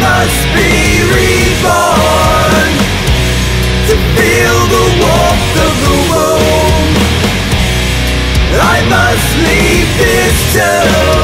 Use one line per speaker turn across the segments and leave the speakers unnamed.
must be reborn To feel the warmth of the womb. I must leave this tomb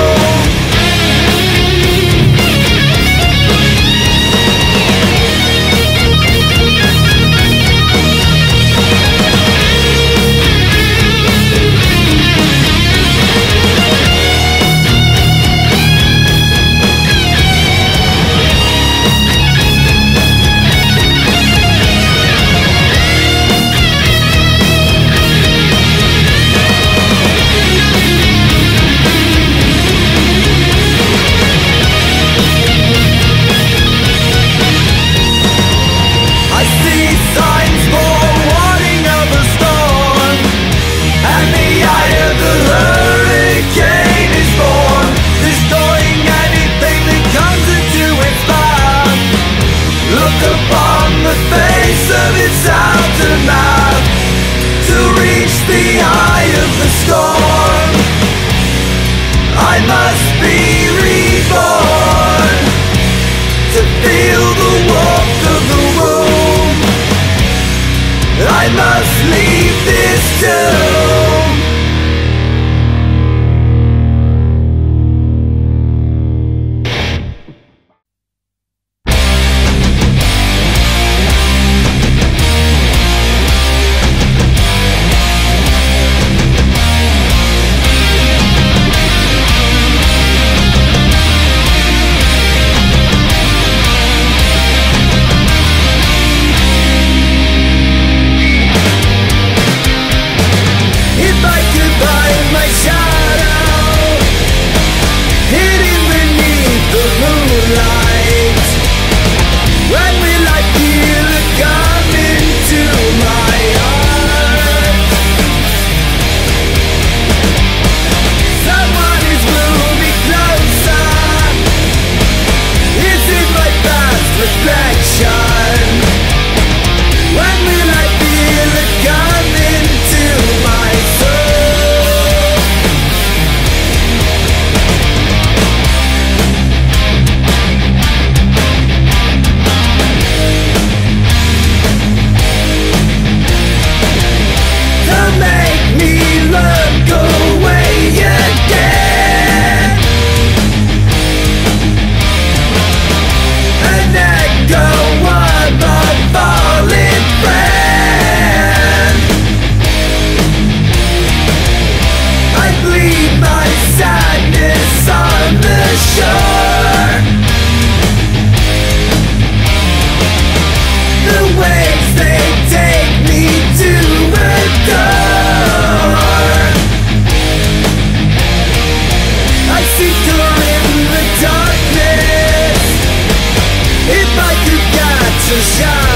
of its aftermath To reach the eye of the storm. I must be reborn To feel the warmth of the room. I must leave this tomb. sunshine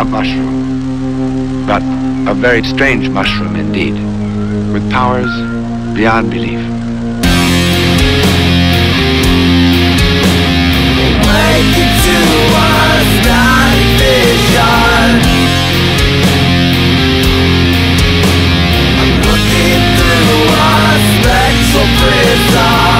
a
mushroom, but a very strange mushroom indeed, with powers beyond belief.
To vision I'm looking through spectral prism